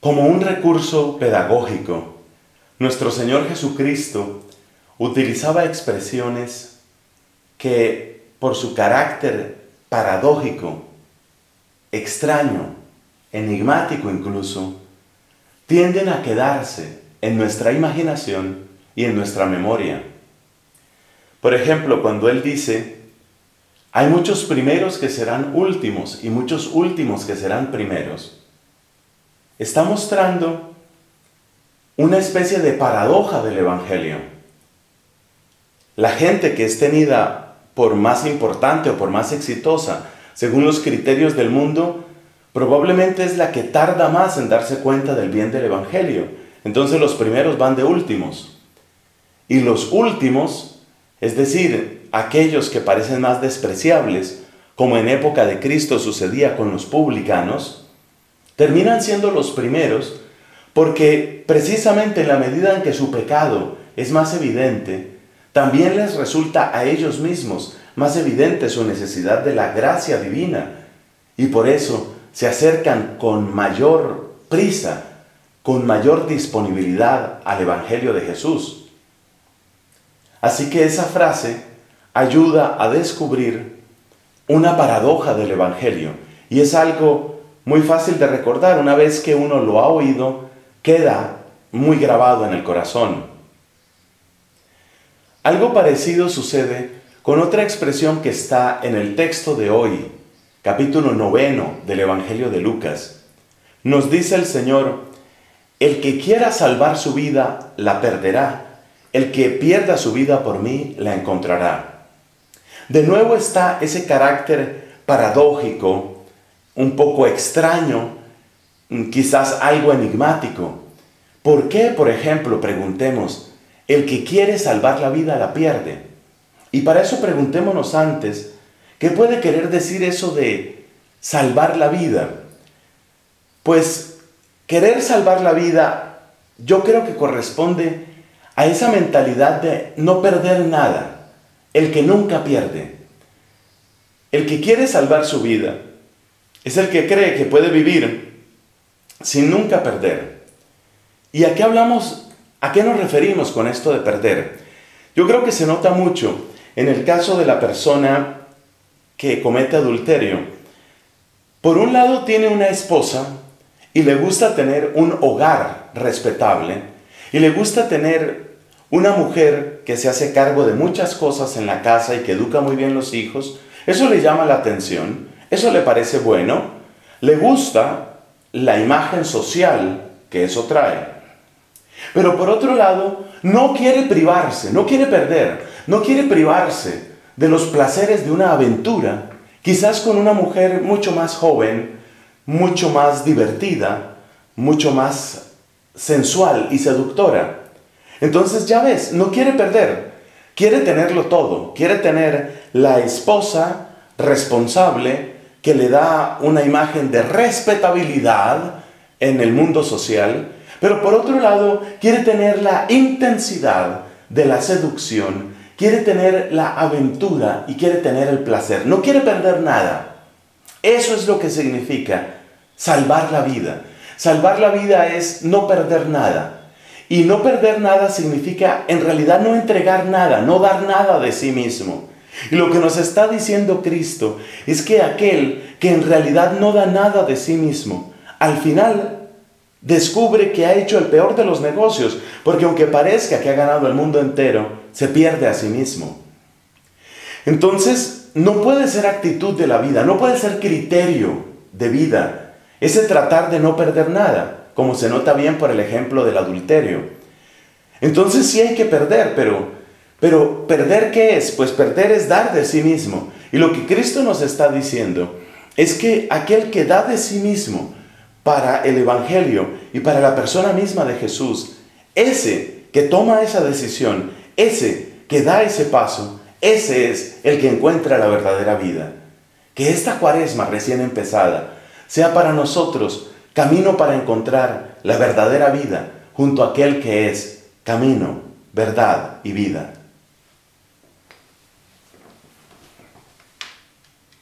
Como un recurso pedagógico, nuestro Señor Jesucristo utilizaba expresiones que por su carácter paradójico, extraño, enigmático incluso, tienden a quedarse en nuestra imaginación y en nuestra memoria. Por ejemplo, cuando Él dice, hay muchos primeros que serán últimos y muchos últimos que serán primeros, está mostrando una especie de paradoja del Evangelio. La gente que es tenida por más importante o por más exitosa, según los criterios del mundo, probablemente es la que tarda más en darse cuenta del bien del Evangelio. Entonces los primeros van de últimos. Y los últimos, es decir, aquellos que parecen más despreciables, como en época de Cristo sucedía con los publicanos, terminan siendo los primeros porque precisamente en la medida en que su pecado es más evidente, también les resulta a ellos mismos más evidente su necesidad de la gracia divina. Y por eso se acercan con mayor prisa, con mayor disponibilidad al Evangelio de Jesús. Así que esa frase ayuda a descubrir una paradoja del Evangelio y es algo muy fácil de recordar. Una vez que uno lo ha oído, queda muy grabado en el corazón. Algo parecido sucede con otra expresión que está en el texto de hoy, capítulo noveno del Evangelio de Lucas. Nos dice el Señor, el que quiera salvar su vida, la perderá. El que pierda su vida por mí, la encontrará. De nuevo está ese carácter paradójico, un poco extraño, quizás algo enigmático. ¿Por qué, por ejemplo, preguntemos, el que quiere salvar la vida la pierde? Y para eso preguntémonos antes, ¿Qué puede querer decir eso de salvar la vida? Pues querer salvar la vida yo creo que corresponde a esa mentalidad de no perder nada, el que nunca pierde. El que quiere salvar su vida es el que cree que puede vivir sin nunca perder. ¿Y a qué hablamos? ¿A qué nos referimos con esto de perder? Yo creo que se nota mucho en el caso de la persona que comete adulterio, por un lado tiene una esposa y le gusta tener un hogar respetable y le gusta tener una mujer que se hace cargo de muchas cosas en la casa y que educa muy bien los hijos, eso le llama la atención, eso le parece bueno, le gusta la imagen social que eso trae. Pero por otro lado, no quiere privarse, no quiere perder, no quiere privarse de los placeres de una aventura, quizás con una mujer mucho más joven, mucho más divertida, mucho más sensual y seductora. Entonces ya ves, no quiere perder, quiere tenerlo todo, quiere tener la esposa responsable que le da una imagen de respetabilidad en el mundo social, pero por otro lado quiere tener la intensidad de la seducción quiere tener la aventura y quiere tener el placer, no quiere perder nada. Eso es lo que significa salvar la vida. Salvar la vida es no perder nada. Y no perder nada significa en realidad no entregar nada, no dar nada de sí mismo. Y lo que nos está diciendo Cristo es que aquel que en realidad no da nada de sí mismo, al final descubre que ha hecho el peor de los negocios, porque aunque parezca que ha ganado el mundo entero, se pierde a sí mismo. Entonces, no puede ser actitud de la vida, no puede ser criterio de vida, ese tratar de no perder nada, como se nota bien por el ejemplo del adulterio. Entonces sí hay que perder, pero, pero ¿perder qué es? Pues perder es dar de sí mismo. Y lo que Cristo nos está diciendo es que aquel que da de sí mismo para el Evangelio y para la persona misma de Jesús, ese que toma esa decisión, ese que da ese paso, ese es el que encuentra la verdadera vida. Que esta cuaresma recién empezada sea para nosotros camino para encontrar la verdadera vida junto a aquel que es camino, verdad y vida.